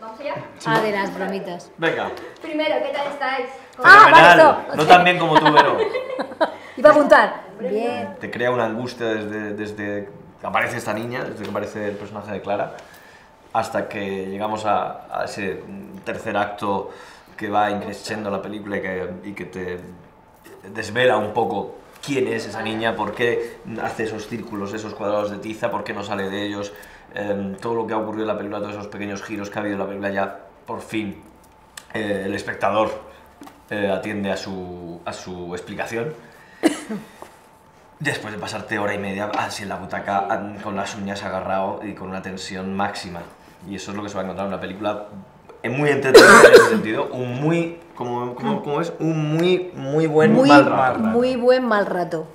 ¿Vamos allá? Ah, de las bromitas. Venga. Primero, ¿qué tal estáis? Ah, vale. No tan bien como tú, pero Iba a apuntar. Bien. te crea una angustia desde, desde que aparece esta niña, desde que aparece el personaje de Clara, hasta que llegamos a, a ese tercer acto que va increciendo la película y que, y que te desvela un poco quién es esa niña, por qué hace esos círculos, esos cuadrados de tiza, por qué no sale de ellos, em, todo lo que ha ocurrido en la película, todos esos pequeños giros que ha habido en la película, ya por fin eh, el espectador eh, atiende a su, a su explicación. Después de pasarte hora y media así en la butaca con las uñas agarrado y con una tensión máxima. Y eso es lo que se va a encontrar en una película eh, muy entretenida en ese sentido. Un muy, como, como, como es, un muy, muy buen Muy, mal rato. muy buen mal rato.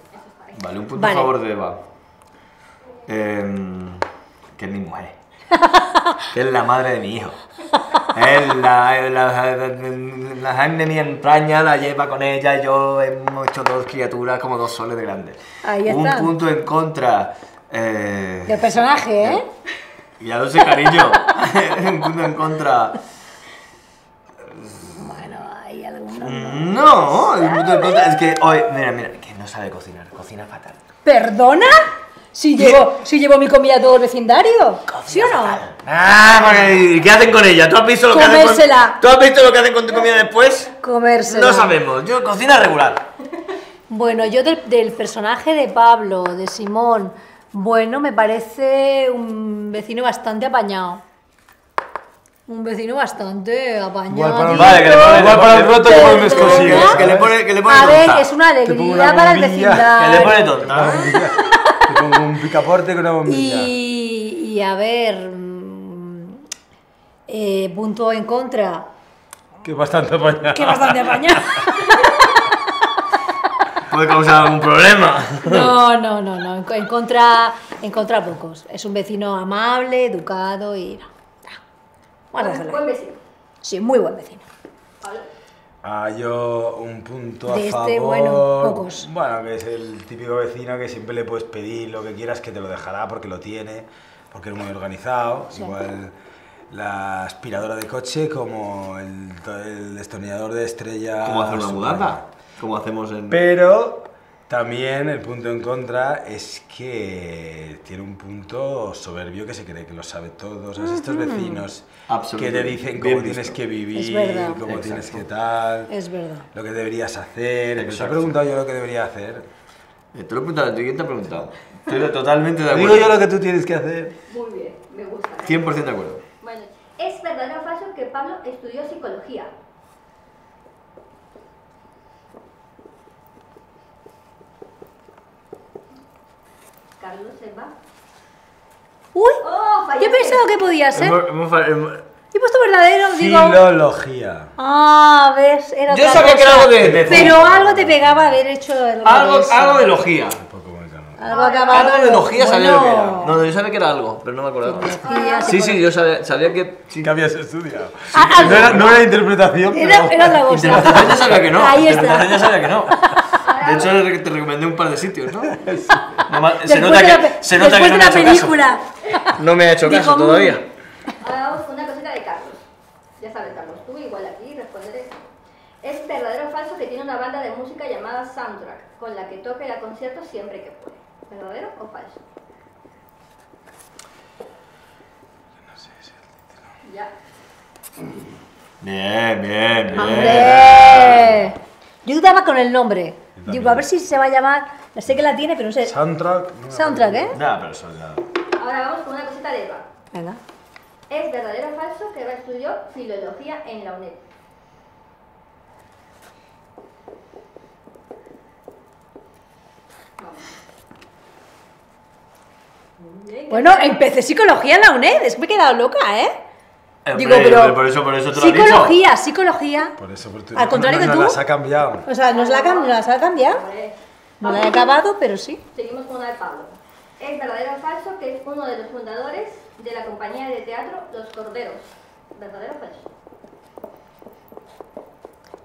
Vale, un punto Vale. a favor de Eva. Em, que es mi mujer. que es la madre de mi hijo. Es la, es la, la sangre de mi entraña la lleva con ella. Yo hemos hecho dos criaturas como dos soles de grandes. Ahí Un está. punto en contra. Eh, Del personaje, ¿eh? ya lo sé, cariño. un punto en contra. Bueno, hay algunos. No, es que hoy, mira, mira, que no sabe cocinar, cocina fatal. ¿Perdona? Si llevo, si llevo mi comida a todo el vecindario. ¿Sí o no? Ah, porque- ¿y qué hacen con ella? ¿Tú has visto lo que hacen Comérsela. con, ¿Tú has visto lo que hacen con tu comida después? Comérsela. No sabemos. Yo cocina regular. Bueno, yo del, del personaje de Pablo, de Simón, bueno, me parece un vecino bastante apañado. Un vecino bastante apañado. Igual para un- Vale, que le pone- Igual para un roto como unas Perdona. cosillas. Que le pone, que le pone A ver, tonta. es una Te pongo alegría una para el bombilla. vecindario. Que le pone tonta. Te pongo un picaporte con una bombilla. Y, y a ver, mm, eh, punto en contra, Que bastante apañado. que bastante apañado. Puede causar algún problema. No, no, no, no, en co- en contra, en contra pocos. Es un vecino amable, educado y... no, no. Vamos a dejarlo Buen vecino. Sí, muy buen vecino. Ah, yo un punto a De este, favor. bueno, pocos. Bueno, que es el típico vecino que siempre le puedes pedir lo que quieras, que te lo dejará porque lo tiene, porque es muy organizado. Sí. Igual la aspiradora de coche como el, el destornillador de estrella. ¿Cómo hacer una mudanza? Como hacemos en... Pero también el punto en contra es que tiene un punto soberbio que se cree que lo sabe todo. O sea, estos vecinos que te dicen Bien cómo tienes visto. que vivir, cómo Exacto. tienes que tal, Es verdad. lo que deberías hacer. Pero te he Exacto. preguntado yo lo que debería hacer. Eh, Te lo he preguntado, ¿quién te ha preguntado? Estoy totalmente de acuerdo. digo yo lo que tú tienes que hacer. Muy bien, me gusta. 100% de acuerdo. Bueno, ¿es verdadero o falso que Pablo estudió psicología? Carlos se va. Uy, ¡Oh, yo he pensado que podía ser. Hemos- hemos fa- hemos- He puesto verdadero, digo... Filología. Ah, ves, era Yo otra sabía que era cosa. algo de- de- Pero algo te pegaba haber hecho el Algo, eso. algo de logía. Algo acabado. Algo de logía sabía lo que era. No, no, yo sabía que era algo, pero no me acordaba. Filología, Sí, sí, yo sabía, sabía que... Sí que habías estudiado. Ah, ah, no, era, no era interpretación, pero... Era, era otra cosa. Interpretación ya sabía que no. Ahí Interpretación ya está. sabía que no. De hecho, te recomendé un par de sitios, ¿no? Se nota de la que, se nota que después no de me ha la hecho caso. película. No me ha hecho Dijo, caso todavía. Ahora una cosita de Carlos. Ya sabes, Carlos, tú igual aquí responderé. ¿Es verdadero o falso que tiene una banda de música llamada Soundtrack, con la que toca y da conciertos siempre que puede? ¿Verdadero o falso? No sé, sí. Ya. Bien, bien, bien. ¡Hombre! Yo dudaba con el nombre. Digo, a ver si se va a llamar. Sé que la tiene, pero no sé. Soundtrack. Soundtrack. ¿eh? Nada, pero eso ya... Ahora vamos con una cosita de Eva. Venga. ¿Es verdadero o falso que Eva estudió filología en la UNED? Bueno, empecé psicología en la UNED. Es que me he quedado loca, ¿eh? Digo, pero- por eso, por eso te lo has dicho. Psicología, psicología. Por eso, por tu- Al contrario no, que no tú. las ha cambiado. O sea, nos la, nos las ha cambiado. No la he acabado, pero sí. Seguimos con una de Pablo. ¿Es verdadero o falso que es uno de los fundadores de la compañía de teatro Los Corderos? ¿Verdadero o falso?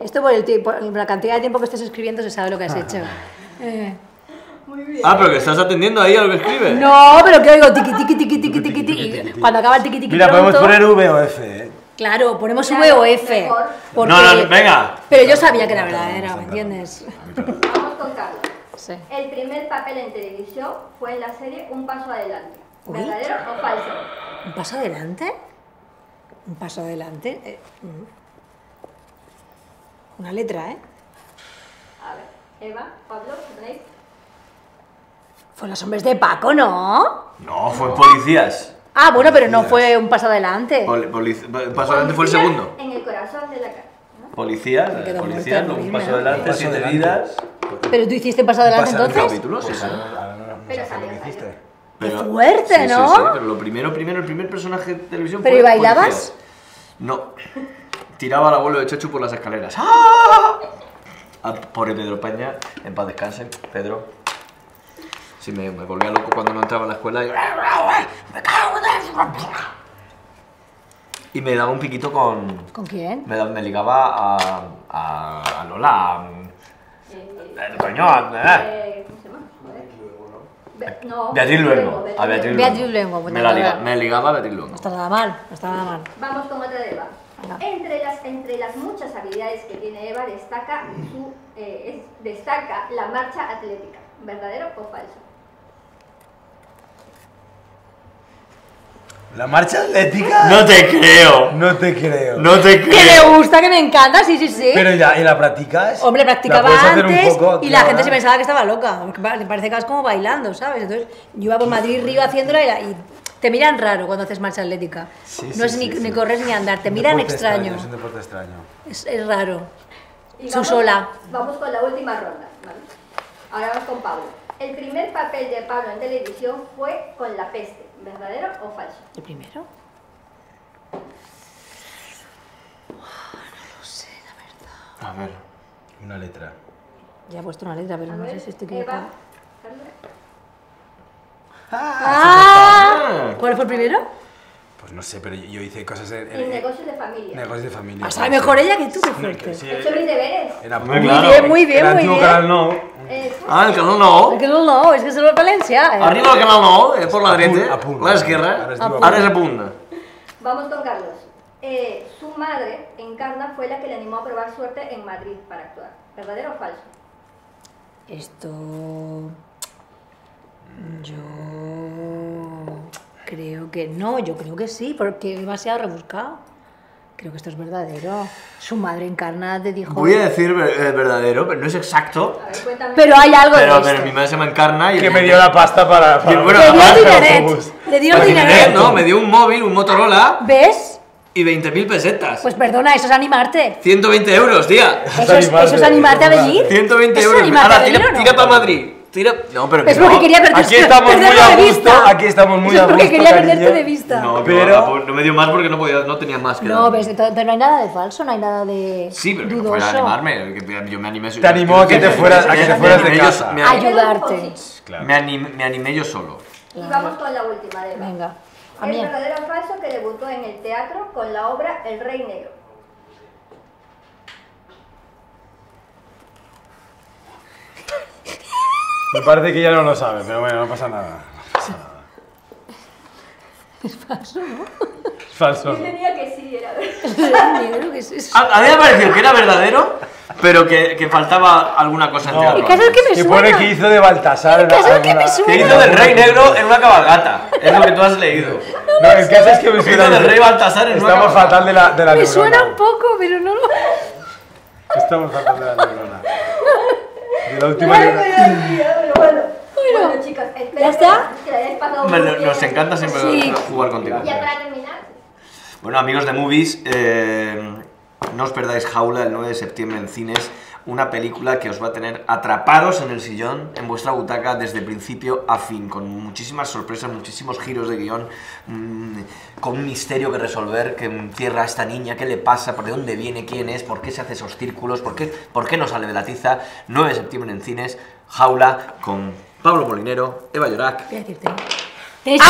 Esto por, el tiempo- por la cantidad de tiempo que estés escribiendo se sabe lo que has hecho. Eh, Muy bien. Ah, pero que estás atendiendo ahí a lo que escribe. No, pero que oigo tiqui tiqui tiqui tiqui tiqui Cuando acaba el tiqui tiqui Mira, podemos pronto- poner V o F, ¿eh? Claro, ponemos Claro, V o F. porque- No, no, venga. Pero yo sabía que era verdadera, ¿me entiendes? Vamos con Carlos. Sí. El primer papel en televisión fue en la serie Un Paso Adelante. Uy. ¿Verdadero o falso? ¿Un paso adelante? ¿Un paso adelante? Eh, mm. Una letra, ¿eh? A ver, Eva, Pablo, ¿tenéis? Fue los hombres de Paco, ¿no? No, fue policías. Ah, bueno, pero no fue un paso adelante. Poli- Paso adelante fue el segundo. En el corazón de la cara. ¿no? Policías, Me quedo policías, muerta, luego un paso adelante, Paso siete adelante. vidas. Pero tú hiciste paso adelante entonces. capítulos, Pues sí, ahora- sí. ahora no, no Pero sé lo que hiciste. fuerte, sí, sí, ¿no? sí, pero lo primero, primero, el primer personaje de televisión ¿Pero fue y bailabas? Policías. No. Tiraba al abuelo de Chechu por las escaleras. ¡Ah! Ah, Pobre Pedro Peña, en paz descanse, Pedro. Sí, me, me volvía loco cuando no entraba a la escuela y... ¡Me cago en Dios! Y me daba un piquito con... ¿Con quién? Me, da- me ligaba a, a, a Lola, a- Eh, coño, eh. ¿Cómo se llama? Be- no, Beatriz Luengo. A Beatriz Beatriz Luengo, Me, pues la liga- me ligaba a Beatriz No Luengo. está nada mal, no está nada mal. Vamos con otra de Eva. Entre las, entre las muchas habilidades que tiene Eva destaca, su, eh, es- destaca la marcha atlética. ¿Verdadero o falso? ¿La marcha atlética? No te creo. No te creo. No te Que creo. me gusta, que me encanta, sí, sí, sí. Pero ya, ¿y la practicas? Hombre, ¿La practicaba un antes poco y la gente se pensaba que estaba loca. Parece que vas como bailando, ¿sabes? Entonces, yo iba por Madrid Río haciéndola y, la- y te miran raro cuando haces marcha atlética. Sí, no sí, es sí, ni, sí. ni correr ni andar, te Un miran extraño. Es un deporte extraño. Es, es raro. Y Su vamos- sola. Vamos con la última ronda. ¿vale? Ahora vamos con Pablo. El primer papel de Pablo en televisión fue con la peste. ¿Verdadero o falso? ¿El primero? A ver. Una letra. Ya he puesto una letra, pero A no ver, sé si estoy equivocada. Carlos. ¡Ah! ¿Cuál fue el primero? Pues no sé, pero yo hice cosas en... en- En negocios de familia. negocios de familia. Ah, sabe mejor ella que tú, qué No, fuerte. sí, He hecho mis deberes. Era Muy Muy claro. bien, muy bien, muy bien. canal no. Ah, el canal no. Es que no, no, es que solo es Valencia. eh. Arriba el canal no, es por la A punt, derecha. a punt. La izquierda. Ara es diu a punt. Vamos con Carlos. Eh, su madre, Encarna, fue la que le animó a probar suerte en Madrid para actuar. ¿Verdadero o falso? Esto. Yo. Creo que no, yo creo que sí, porque es demasiado rebuscado. Creo que esto es verdadero. Su madre encarna te dijo. Voy a decir ver- eh, verdadero, pero no es exacto. A ver, cuéntame. Pero hay algo Pero, de pero esto. mi madre se me encarna y... Que me dio la pasta para... para bueno, Le dio dineret. autobús. Le dio el Pues dineret. dinero, no, me dio un móvil, un Motorola ¿Ves? y 20.000 pesetas. Pues perdona, eso es animarte. 120 euros, tía. Eso es, eso es animarte a venir. 120 ¿Eso es euros. Ahora, no? tira para Madrid. Tira... No, pero que Es porque no. quería verte Aquí estamos muy a de gusto, vista. aquí estamos muy Eso a es porque gusto, quería cariño. perderte de vista. No, Pero- pero... no me dio más porque no, podía, no tenía más que No, ves, entonces no hay nada de falso, no hay nada de Sí, pero que dudoso. fuera a animarme. que Yo me animé. Te animó a que te fueras- a que te fueras de casa. Me, Ayudarte. Claro. me animé, me animé yo solo. Y vamos con la última de. Venga. A ¿Es mí. verdadero o falso que debutó en el teatro con la obra El Rey Negro? Me parece que ya no lo sabe, pero bueno, no pasa nada. No pasa nada. Es falso, ¿no? Es falso. Yo tenía que sí, era verdad. Negro, ¿qué es eso? A, a mí me pareció que era verdadero, pero que, que faltaba alguna cosa No. teatro. El caso es que me Que suena. pone que hizo de Baltasar. El caso es que me suena. Que hizo del Rey Negro en una cabalgata. Es lo que tú has leído. No, el caso es que me Hizo suena. del Rey Baltasar en una Estamos cabalgata. fatal de la, de la Me neurona. suena un poco, pero no lo. Estamos fatal de la neurona. De la última Ay, pero bueno. Bueno, chicas, espero ¿Ya está? que la hayáis pasado bien. Nos encanta siempre Sí. jugar contigo. Ya para terminar, Bueno, amigos de Movies, eh, no os perdáis Jaula el 9 de septiembre en cines. Una película que os va a tener atrapados en el sillón, en vuestra butaca, desde principio a fin, con muchísimas sorpresas, muchísimos giros de guion, mm, con un misterio que resolver que encierra a esta niña, qué le pasa, por de dónde viene, quién es, por qué se hace esos círculos, por qué, por qué no sale de la tiza. 9 de septiembre en cines, Jaula, con Pablo Molinero, Eva Llorac. Voy a decirte. Tenéis-